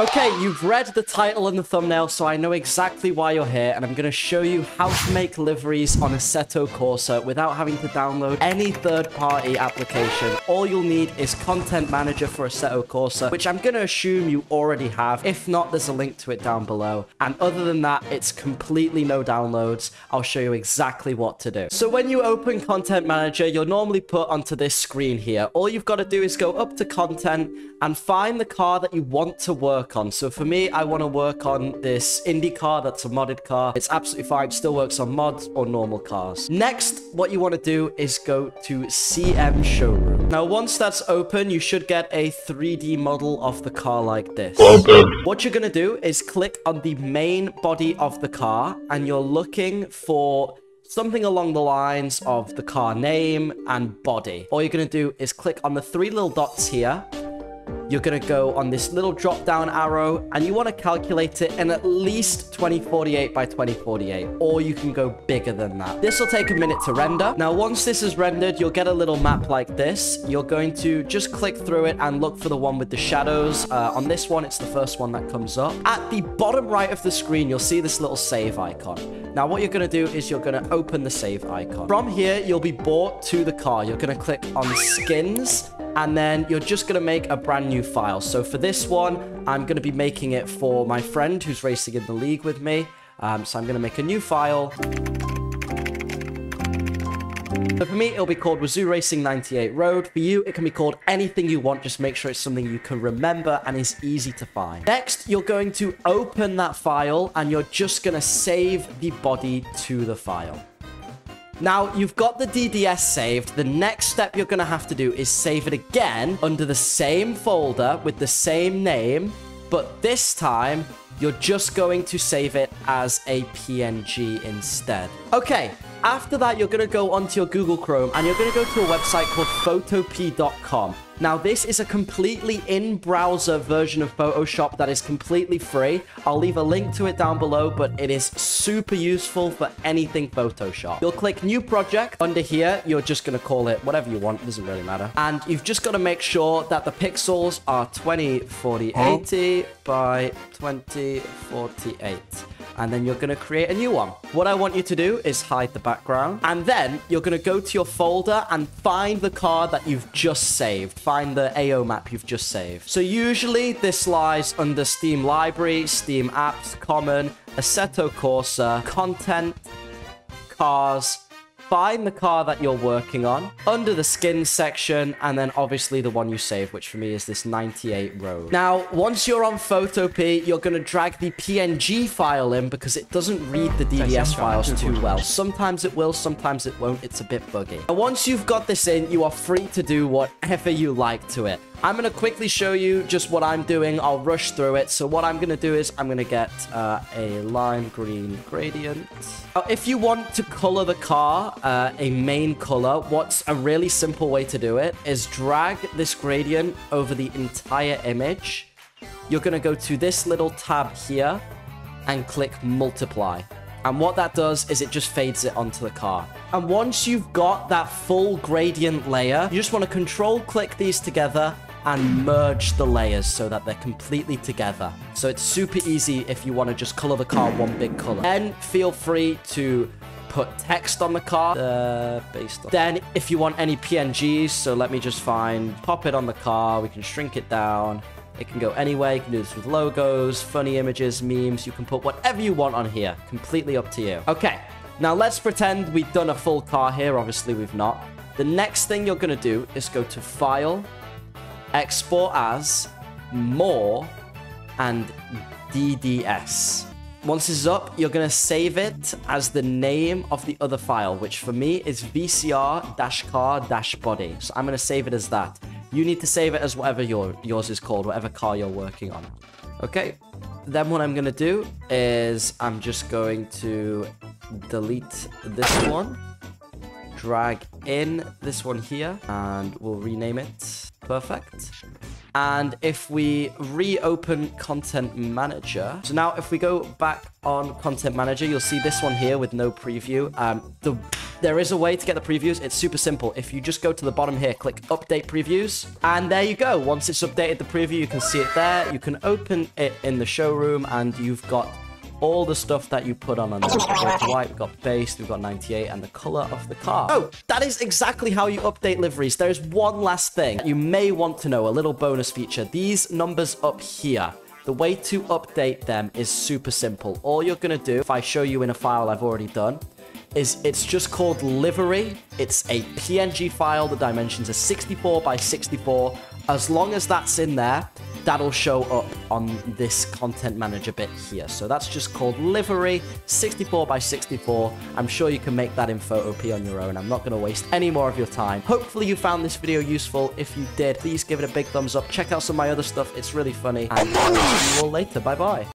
Okay, you've read the title and the thumbnail, so I know exactly why you're here, and I'm going to show you how to make liveries on Assetto Corsa without having to download any third-party application. All you'll need is Content Manager for Assetto Corsa, which I'm going to assume you already have. If not, there's a link to it down below. And other than that, it's completely no downloads. I'll show you exactly what to do. So when you open Content Manager, you're normally put onto this screen here. All you've got to do is go up to Content and find the car that you want to work work on. So for me, I want to work on this Indy car that's a modded car. It's absolutely fine. Still works on mods or normal cars. Next, what you want to do is go to CM Showroom. Now, once that's open, you should get a 3D model of the car like this. Open. What you're going to do is click on the main body of the car and you're looking for something along the lines of the car name and body. All you're going to do is click on the three little dots here you're going to go on this little drop down arrow and you want to calculate it in at least 2048 by 2048 or you can go bigger than that. This will take a minute to render. Now once this is rendered you'll get a little map like this. You're going to just click through it and look for the one with the shadows. Uh, on this one it's the first one that comes up. At the bottom right of the screen you'll see this little save icon. Now what you're going to do is you're going to open the save icon. From here you'll be brought to the car. You're going to click on skins and then you're just going to make a brand new file. So for this one, I'm going to be making it for my friend who's racing in the league with me. Um, so I'm going to make a new file. So for me, it'll be called Wazoo Racing 98 Road. For you, it can be called anything you want. Just make sure it's something you can remember and is easy to find. Next, you're going to open that file and you're just going to save the body to the file. Now, you've got the DDS saved. The next step you're going to have to do is save it again under the same folder with the same name, but this time you're just going to save it as a PNG instead. Okay, after that, you're going to go onto your Google Chrome and you're going to go to a website called photopea.com. Now, this is a completely in-browser version of Photoshop that is completely free. I'll leave a link to it down below, but it is super useful for anything Photoshop. You'll click New Project. Under here, you're just going to call it whatever you want. It doesn't really matter. And you've just got to make sure that the pixels are 204080 by 2048 and then you're going to create a new one. What I want you to do is hide the background, and then you're going to go to your folder and find the card that you've just saved. Find the AO map you've just saved. So usually this lies under Steam Library, Steam Apps, Common, Assetto Corsa, Content, Cars, find the car that you're working on under the skins section and then obviously the one you save which for me is this 98 road now once you're on photopea you're going to drag the png file in because it doesn't read the DDS files too well. Sometimes it will sometimes it won't. It's a bit buggy. And once you've got this in you are free to do whatever you like to it I'm going to quickly show you just what I'm doing. I'll rush through it. So what I'm going to do is I'm going to get uh, a lime green gradient. Now, if you want to color the car uh, a main color, what's a really simple way to do it is drag this gradient over the entire image. You're going to go to this little tab here and click multiply. And what that does is it just fades it onto the car. And once you've got that full gradient layer, you just want to control click these together and merge the layers so that they're completely together. So it's super easy if you want to just color the car one big color. Then feel free to put text on the car uh, based on. Then if you want any PNGs, so let me just find, pop it on the car, we can shrink it down. It can go anywhere. You can do this with logos, funny images, memes. You can put whatever you want on here. Completely up to you. Okay, now let's pretend we've done a full car here. Obviously, we've not. The next thing you're going to do is go to File, export as, more, and DDS. Once this is up, you're going to save it as the name of the other file, which for me is VCR-car-body. So I'm going to save it as that. You need to save it as whatever your, yours is called, whatever car you're working on. Okay. Then what I'm going to do is I'm just going to delete this one drag in this one here and we'll rename it. Perfect. And if we reopen Content Manager, so now if we go back on Content Manager, you'll see this one here with no preview. Um, the there is a way to get the previews. It's super simple. If you just go to the bottom here, click update previews, and there you go. Once it's updated the preview, you can see it there. You can open it in the showroom, and you've got all the stuff that you put on on. We've got white, we've got base, we've got 98, and the color of the car. Oh, that is exactly how you update liveries. There's one last thing you may want to know, a little bonus feature. These numbers up here, the way to update them is super simple. All you're going to do, if I show you in a file I've already done, is it's just called livery. It's a PNG file. The dimensions are 64 by 64. As long as that's in there, that'll show up on this content manager bit here. So that's just called livery 64 by 64. I'm sure you can make that in Photopea on your own. I'm not going to waste any more of your time. Hopefully you found this video useful. If you did, please give it a big thumbs up. Check out some of my other stuff. It's really funny. And I'll see you all later. Bye-bye.